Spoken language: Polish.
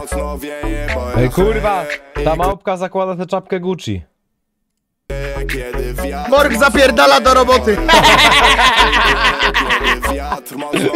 mocno wieje, bo kurwa, ta małpka zakłada tę czapkę Gucci. Kiedy wiatr, Morg zapierdala do roboty. kiedy wiatr mocno!